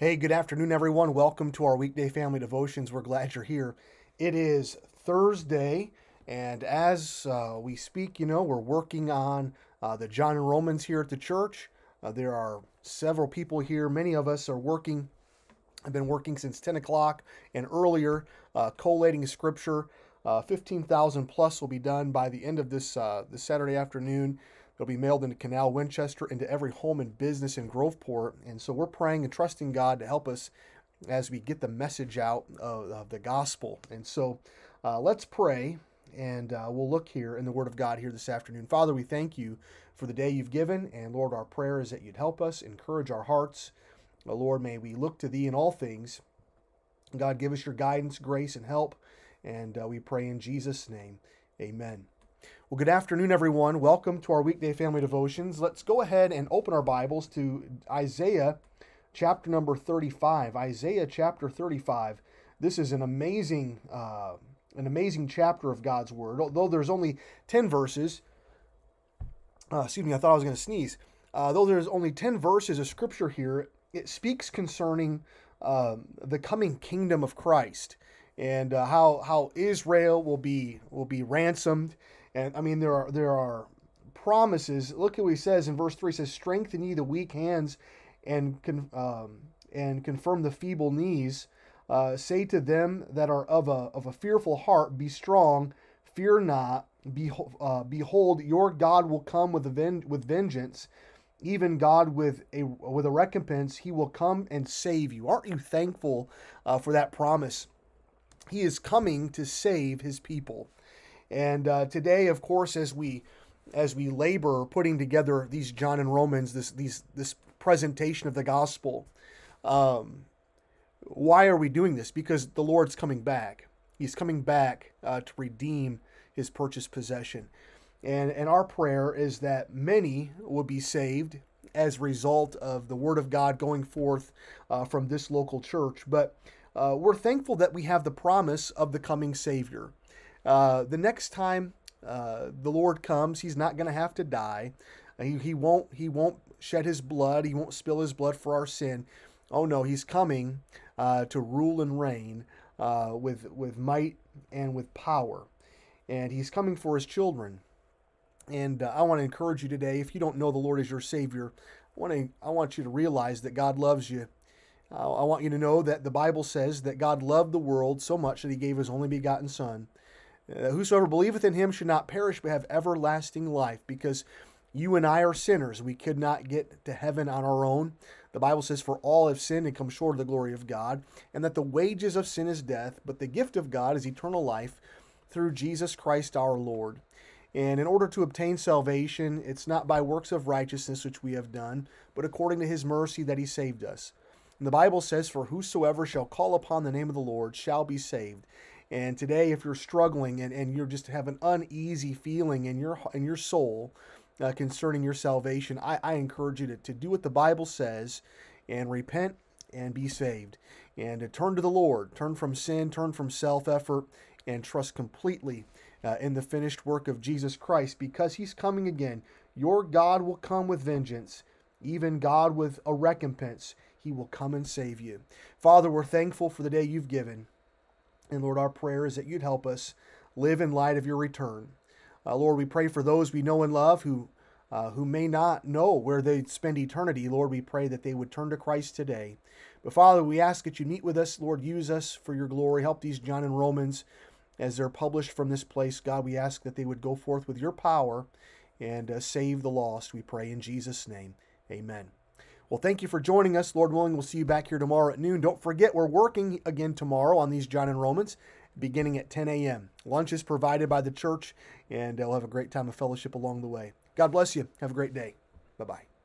Hey, good afternoon, everyone. Welcome to our weekday family devotions. We're glad you're here. It is Thursday, and as uh, we speak, you know, we're working on uh, the John and Romans here at the church. Uh, there are several people here. Many of us are working, I've been working since 10 o'clock and earlier, uh, collating scripture. Uh, 15,000 plus will be done by the end of this, uh, this Saturday afternoon. It'll be mailed into Canal Winchester, into every home and business in Groveport. And so we're praying and trusting God to help us as we get the message out of, of the gospel. And so uh, let's pray and uh, we'll look here in the Word of God here this afternoon. Father, we thank you for the day you've given. And Lord, our prayer is that you'd help us, encourage our hearts. Uh, Lord, may we look to thee in all things. God, give us your guidance, grace, and help. And uh, we pray in Jesus' name. Amen. Well, good afternoon, everyone. Welcome to our weekday family devotions. Let's go ahead and open our Bibles to Isaiah chapter number 35. Isaiah chapter 35. This is an amazing, uh, an amazing chapter of God's Word. Although there's only 10 verses, uh, excuse me, I thought I was going to sneeze. Uh, though there's only 10 verses of Scripture here, it speaks concerning uh, the coming kingdom of Christ and uh, how how Israel will be will be ransomed and I mean, there are there are promises. Look at what he says in verse three. Says, "Strengthen ye the weak hands, and con, um, and confirm the feeble knees. Uh, say to them that are of a of a fearful heart, Be strong, fear not. Behold, uh, behold your God will come with ven- with vengeance." even God with a with a recompense, He will come and save you. Aren't you thankful uh, for that promise? He is coming to save His people. And uh, today, of course, as we as we labor putting together these John and Romans, this these this presentation of the gospel, um, why are we doing this? Because the Lord's coming back. He's coming back uh, to redeem His purchased possession, and and our prayer is that many will be saved as a result of the Word of God going forth uh, from this local church. But uh, we're thankful that we have the promise of the coming Savior. Uh, the next time uh, the Lord comes, he's not going to have to die. Uh, he, he won't he won't shed his blood. He won't spill his blood for our sin. Oh no, he's coming uh, to rule and reign uh, with with might and with power, and he's coming for his children. And I want to encourage you today. If you don't know the Lord as your Savior, I want to I want you to realize that God loves you. I want you to know that the Bible says that God loved the world so much that He gave His only begotten Son whosoever believeth in him should not perish but have everlasting life because you and I are sinners. We could not get to heaven on our own. The Bible says, For all have sinned and come short of the glory of God, and that the wages of sin is death, but the gift of God is eternal life through Jesus Christ our Lord. And in order to obtain salvation, it's not by works of righteousness which we have done, but according to his mercy that he saved us. And the Bible says, For whosoever shall call upon the name of the Lord shall be saved. And today, if you're struggling and, and you're just have an uneasy feeling in your in your soul uh, concerning your salvation, I, I encourage you to, to do what the Bible says and repent and be saved. And to turn to the Lord, turn from sin, turn from self effort, and trust completely uh, in the finished work of Jesus Christ because He's coming again. Your God will come with vengeance, even God with a recompense. He will come and save you. Father, we're thankful for the day you've given. And Lord, our prayer is that you'd help us live in light of your return. Uh, Lord, we pray for those we know and love who uh, who may not know where they'd spend eternity. Lord, we pray that they would turn to Christ today. But Father, we ask that you meet with us. Lord, use us for your glory. Help these John and Romans as they're published from this place. God, we ask that they would go forth with your power and uh, save the lost. We pray in Jesus' name. Amen. Well, thank you for joining us. Lord willing, we'll see you back here tomorrow at noon. Don't forget, we're working again tomorrow on these John and Romans beginning at 10 a.m. Lunch is provided by the church, and we'll have a great time of fellowship along the way. God bless you. Have a great day. Bye bye.